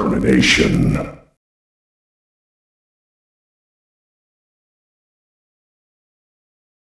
Termination.